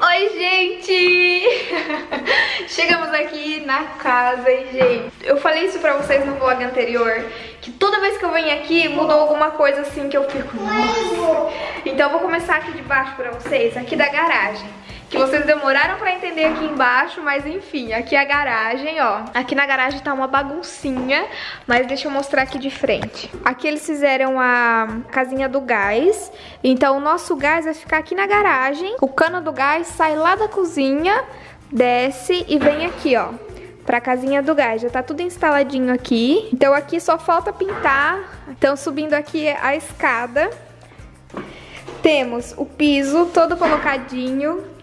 Oi, gente! Chegamos aqui na casa e, gente, eu falei isso pra vocês no vlog anterior, que toda vez que eu venho aqui mudou alguma coisa assim que eu fico, nossa. Então eu vou começar aqui de baixo pra vocês, aqui da garagem que vocês demoraram pra entender aqui embaixo, mas enfim, aqui é a garagem, ó. Aqui na garagem tá uma baguncinha, mas deixa eu mostrar aqui de frente. Aqui eles fizeram a casinha do gás, então o nosso gás vai ficar aqui na garagem. O cano do gás sai lá da cozinha, desce e vem aqui, ó pra casinha do gás. Já tá tudo instaladinho aqui. Então aqui só falta pintar. Então subindo aqui a escada. Temos o piso todo colocadinho.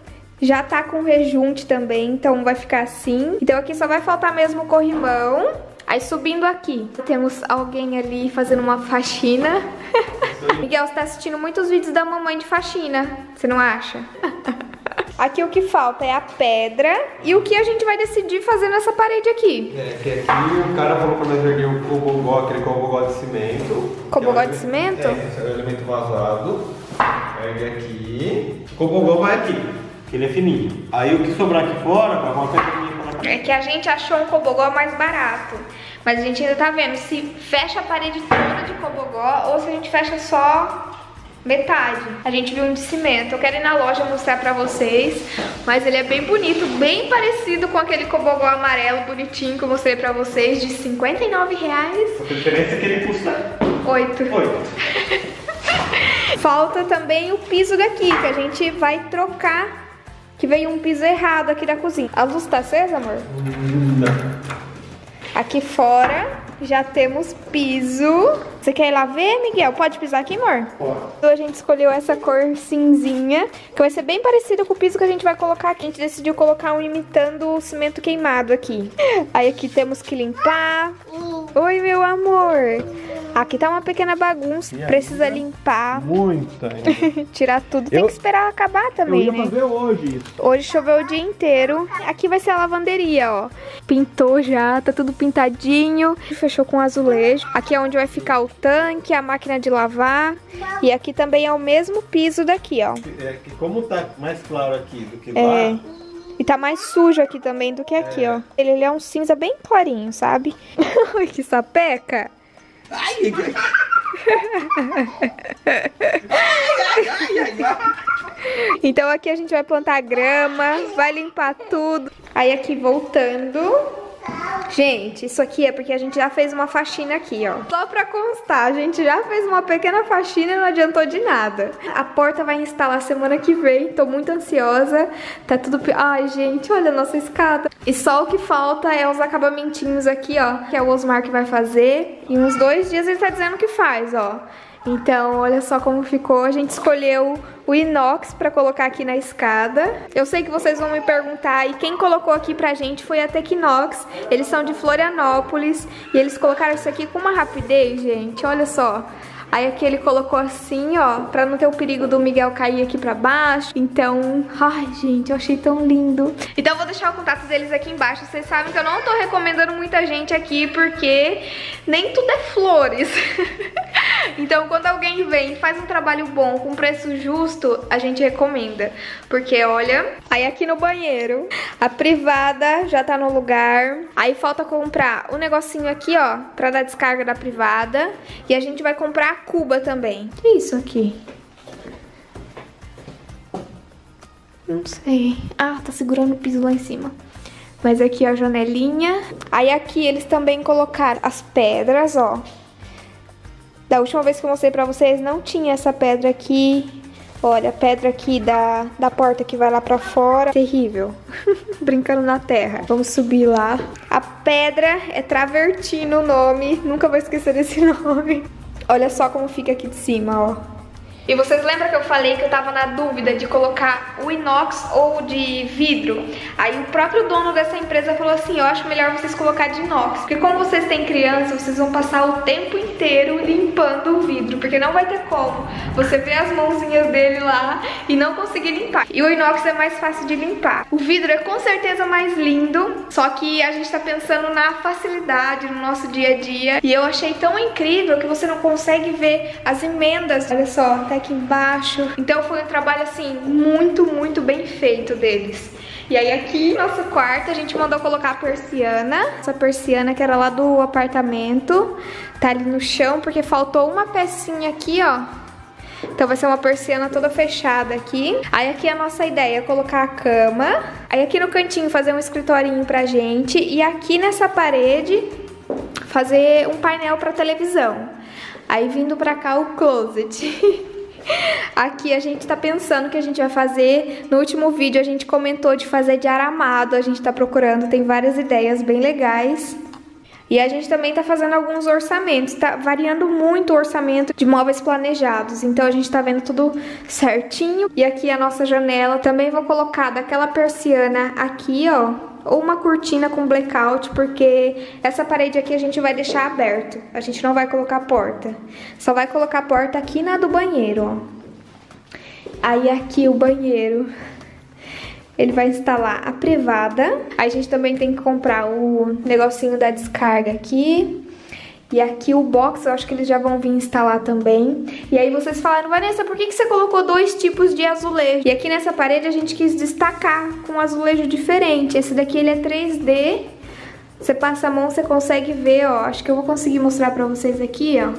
Já tá com rejunte também, então vai ficar assim. Então aqui só vai faltar mesmo o corrimão. Aí subindo aqui, temos alguém ali fazendo uma faxina. Miguel, você tá assistindo muitos vídeos da mamãe de faxina, você não acha? Aqui o que falta é a pedra e o que a gente vai decidir fazer nessa parede aqui. É, que aqui o cara falou pra nós erguer o cobogó, aquele cobogó de cimento. Cobogó é de cimento? É, esse é o elemento vazado. Ergue aqui. O cobogó vai aqui que ele é fininho. Aí o que sobrar aqui fora, pra cá. É que a gente achou um cobogó mais barato. Mas a gente ainda tá vendo se fecha a parede toda de cobogó ou se a gente fecha só metade. A gente viu um de cimento. Eu quero ir na loja mostrar pra vocês, mas ele é bem bonito, bem parecido com aquele cobogó amarelo bonitinho que eu mostrei pra vocês, de 59 reais. A diferença é que ele custa... 8. 8. Falta também o piso daqui, que a gente vai trocar que veio um piso errado aqui da cozinha. A luz tá acesa, amor? Não. Aqui fora já temos piso. Você quer ir lá ver, Miguel? Pode pisar aqui, amor? Pode. Então a gente escolheu essa cor cinzinha, que vai ser bem parecido com o piso que a gente vai colocar aqui. A gente decidiu colocar um imitando o cimento queimado aqui. Aí aqui temos que limpar. Oi, meu amor. Aqui tá uma pequena bagunça, precisa limpar. Muita. Tirar tudo. Tem que esperar acabar também, eu ia né? fazer hoje isso. Hoje choveu o dia inteiro. Aqui vai ser a lavanderia, ó. Pintou já, tá tudo pintadinho. Fechou com azulejo. Aqui é onde vai ficar o tanque, a máquina de lavar. E aqui também é o mesmo piso daqui, ó. É como tá mais claro aqui do que É. lá... E tá mais sujo aqui também do que aqui, ó. Ele, ele é um cinza bem clarinho, sabe? Ai, que sapeca. Ai. Então aqui a gente vai plantar grama, vai limpar tudo. Aí aqui voltando. Gente, isso aqui é porque a gente já fez uma faxina aqui, ó. Só pra constar, a gente já fez uma pequena faxina e não adiantou de nada. A porta vai instalar semana que vem, tô muito ansiosa. Tá tudo... Ai, gente, olha a nossa escada. E só o que falta é os acabamentinhos aqui, ó, que é o Osmar que vai fazer. Em uns dois dias ele tá dizendo que faz, ó. Então, olha só como ficou. A gente escolheu o inox pra colocar aqui na escada. Eu sei que vocês vão me perguntar, e quem colocou aqui pra gente foi a Tecnox. Eles são de Florianópolis e eles colocaram isso aqui com uma rapidez, gente. Olha só. Aí aqui ele colocou assim, ó, pra não ter o perigo do Miguel cair aqui pra baixo. Então, ai, gente, eu achei tão lindo. Então vou deixar o contato deles aqui embaixo. Vocês sabem que eu não tô recomendando muita gente aqui, porque nem tudo é flores. então, quando alguém vem e faz um trabalho bom, com preço justo, a gente recomenda. Porque, olha, aí aqui no banheiro, a privada já tá no lugar. Aí falta comprar o um negocinho aqui, ó, pra dar descarga da privada. E a gente vai comprar Cuba também. Que é isso aqui? Não sei. Ah, tá segurando o piso lá em cima. Mas aqui, ó, a janelinha. Aí aqui eles também colocaram as pedras, ó. Da última vez que eu mostrei pra vocês, não tinha essa pedra aqui. Olha, a pedra aqui da, da porta que vai lá pra fora. Terrível. Brincando na terra. Vamos subir lá. A pedra é Travertino o nome. Nunca vou esquecer desse nome. Olha só como fica aqui de cima, ó. E vocês lembram que eu falei que eu tava na dúvida de colocar o inox ou de vidro? Aí o próprio dono dessa empresa falou assim, eu acho melhor vocês colocar de inox. Porque como vocês têm criança, vocês vão passar o tempo inteiro limpando o vidro. Porque não vai ter como você ver as mãozinhas dele lá e não conseguir limpar. E o inox é mais fácil de limpar. O vidro é com certeza mais lindo, só que a gente tá pensando na facilidade no nosso dia a dia. E eu achei tão incrível que você não consegue ver as emendas. Olha só, até aqui embaixo. Então foi um trabalho assim muito, muito bem feito deles. E aí aqui, nosso quarto, a gente mandou colocar a persiana. Essa persiana que era lá do apartamento. Tá ali no chão, porque faltou uma pecinha aqui, ó então vai ser uma persiana toda fechada aqui. Aí aqui a nossa ideia é colocar a cama. Aí aqui no cantinho fazer um escritorinho pra gente. E aqui nessa parede fazer um painel pra televisão. Aí vindo pra cá o closet. Aqui a gente tá pensando que a gente vai fazer. No último vídeo a gente comentou de fazer de aramado. A gente tá procurando, tem várias ideias bem legais. E a gente também está fazendo alguns orçamentos, está variando muito o orçamento de móveis planejados. Então a gente está vendo tudo certinho. E aqui a nossa janela, também vou colocar daquela persiana aqui, ó, ou uma cortina com blackout, porque essa parede aqui a gente vai deixar aberto. A gente não vai colocar porta. Só vai colocar porta aqui na do banheiro, ó. Aí aqui o banheiro ele vai instalar a privada. Aí a gente também tem que comprar o negocinho da descarga aqui. E aqui o box, eu acho que eles já vão vir instalar também. E aí vocês falaram, Vanessa, por que, que você colocou dois tipos de azulejo? E aqui nessa parede a gente quis destacar com um azulejo diferente. Esse daqui ele é 3D. Você passa a mão, você consegue ver, ó. Acho que eu vou conseguir mostrar pra vocês aqui, ó.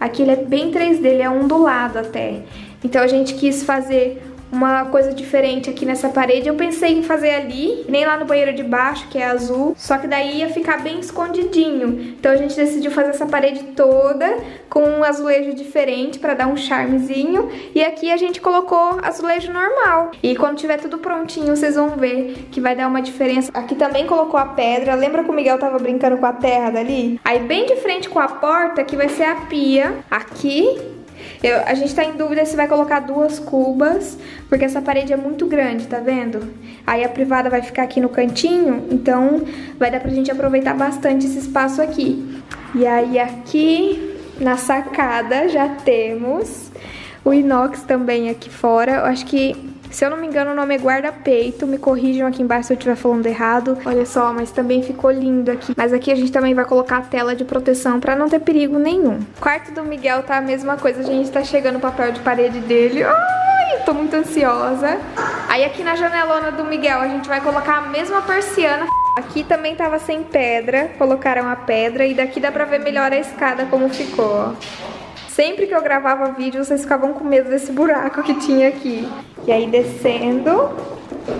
Aqui ele é bem 3D, ele é ondulado até. Então a gente quis fazer uma coisa diferente aqui nessa parede. Eu pensei em fazer ali, nem lá no banheiro de baixo, que é azul, só que daí ia ficar bem escondidinho. Então a gente decidiu fazer essa parede toda com um azulejo diferente para dar um charmezinho. E aqui a gente colocou azulejo normal. E quando tiver tudo prontinho, vocês vão ver que vai dar uma diferença. Aqui também colocou a pedra. Lembra que o Miguel tava brincando com a terra dali? Aí bem de frente com a porta, que vai ser a pia. Aqui eu, a gente tá em dúvida se vai colocar duas cubas, porque essa parede é muito grande, tá vendo? Aí a privada vai ficar aqui no cantinho, então vai dar pra gente aproveitar bastante esse espaço aqui. E aí aqui na sacada já temos o inox também aqui fora. Eu acho que se eu não me engano, o nome é guarda-peito. Me corrijam aqui embaixo se eu estiver falando errado. Olha só, mas também ficou lindo aqui. Mas aqui a gente também vai colocar a tela de proteção pra não ter perigo nenhum. Quarto do Miguel tá a mesma coisa. A gente tá chegando o papel de parede dele. Ai, tô muito ansiosa. Aí aqui na janelona do Miguel a gente vai colocar a mesma persiana. Aqui também tava sem pedra, colocaram a pedra e daqui dá pra ver melhor a escada como ficou, Sempre que eu gravava vídeo, vocês ficavam com medo desse buraco que tinha aqui. E aí descendo.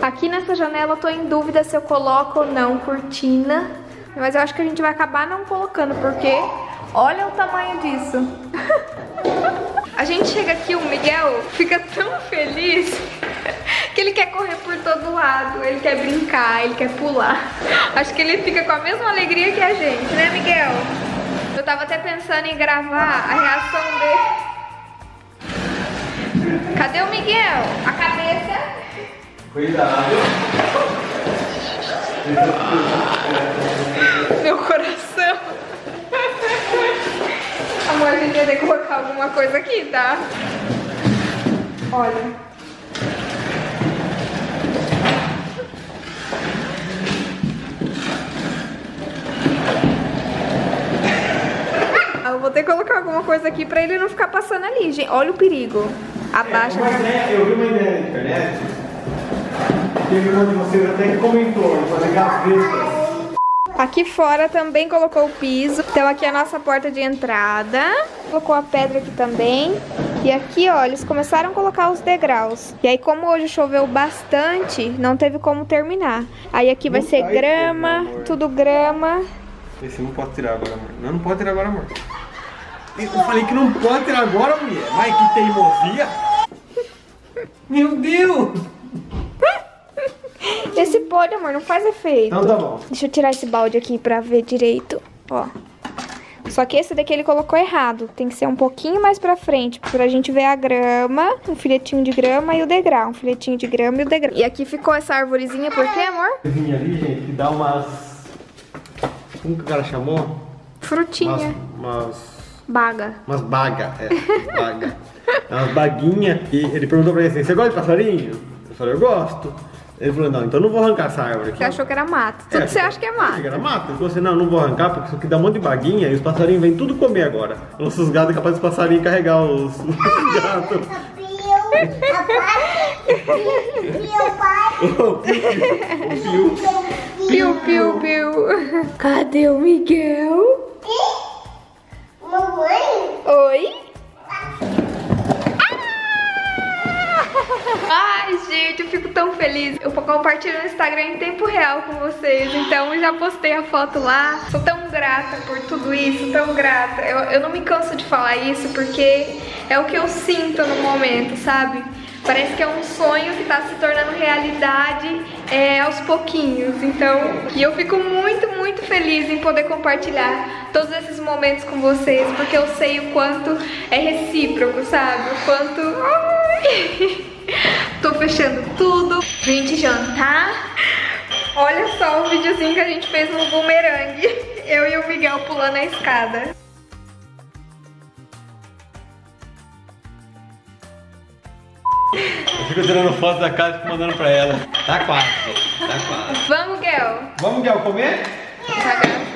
Aqui nessa janela eu tô em dúvida se eu coloco ou não cortina. Mas eu acho que a gente vai acabar não colocando, porque olha o tamanho disso. a gente chega aqui, o Miguel fica tão feliz que ele quer correr por todo lado, ele quer brincar, ele quer pular. Acho que ele fica com a mesma alegria que a gente, né, Miguel? Eu tava até pensando em gravar a reação dele. Cadê o Miguel? A cabeça. Cuidado. Meu coração. Amor, a gente vai ter que colocar alguma coisa aqui, tá? Olha. Vou ter que colocar alguma coisa aqui pra ele não ficar passando ali, gente. Olha o perigo. Abaixa. É, eu vi uma ideia na internet. Teve uma de vocês até que comentou, fazer gavetas. Aqui fora também colocou o piso. Então aqui é a nossa porta de entrada. Colocou a pedra aqui também. E aqui, ó, eles começaram a colocar os degraus. E aí, como hoje choveu bastante, não teve como terminar. Aí aqui vai ser grama, tudo grama. Esse não pode tirar agora, amor. Não, não pode tirar agora, amor. Eu falei que não pode tirar agora, mulher. Mas que teimosia. Meu Deus. Esse pode, amor, não faz efeito. Então tá bom. Deixa eu tirar esse balde aqui pra ver direito. Ó. Só que esse daqui ele colocou errado. Tem que ser um pouquinho mais pra frente, pra gente ver a grama, um filetinho de grama e o degrau. Um filetinho de grama e o degrau. E aqui ficou essa arvorezinha, por quê, amor? ali, gente, que dá umas... Como que o cara chamou? Frutinha. Umas... umas Baga. Umas baga, é. Baga. É umas baguinhas. E ele perguntou pra ele assim, você gosta de passarinho? Eu falei, eu gosto. Ele falou, não, então não vou arrancar essa árvore aqui. Você achou que era mato. Tudo É, você acha que é mato. que era mato. Ele falou assim, não, não vou arrancar porque isso aqui dá um monte de baguinha e os passarinhos vêm tudo comer agora. Nossos gatos é capaz dos passarinhos carregar os, os gatos. Piu, piu, piu. Cadê o Miguel? Mamãe? Oi? Ai, gente, eu fico tão feliz. Eu compartilho no Instagram em tempo real com vocês. Então já postei a foto lá. Sou tão grata por tudo isso, tão grata. Eu, eu não me canso de falar isso porque é o que eu sinto no momento, sabe? Parece que é um sonho que tá se tornando realidade é, aos pouquinhos. Então, e eu fico muito, muito feliz em poder compartilhar todos esses momentos com vocês, porque eu sei o quanto é recíproco, sabe? O quanto. Ai! Tô fechando tudo. Vim jantar. Olha só o videozinho que a gente fez no bumerangue. Eu e o Miguel pulando a escada. Eu fico tirando foto da casa e fico mandando pra ela. Tá quase, tá quase. Vamos, Miguel. Vamos, Miguel, comer? Apagar a luz.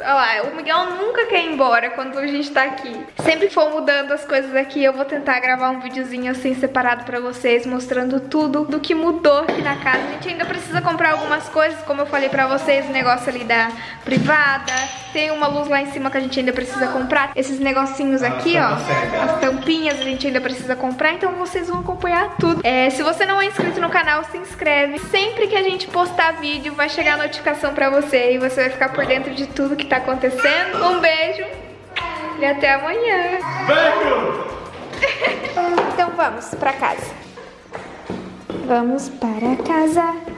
Olha lá, o Miguel nunca quer ir embora quando a gente tá aqui. Sempre for mudando as coisas aqui, eu vou tentar gravar um videozinho assim separado pra vocês, mostrando tudo do que mudou aqui na casa. A gente ainda precisa comprar algumas coisas, como eu falei pra vocês, o negócio ali da privada. Tem uma luz lá em cima que a gente ainda precisa comprar. Esses negocinhos aqui, ó, tampa cega. as tampinhas a gente ainda precisa comprar, então vocês vão acompanhar tudo. É, se você não é inscrito no canal, se inscreve. Sempre que a gente postar vídeo, vai chegar a notificação pra você e você vai ficar por dentro de tudo que tá acontecendo. Um beijo e até amanhã. Então vamos pra casa. Vamos para casa.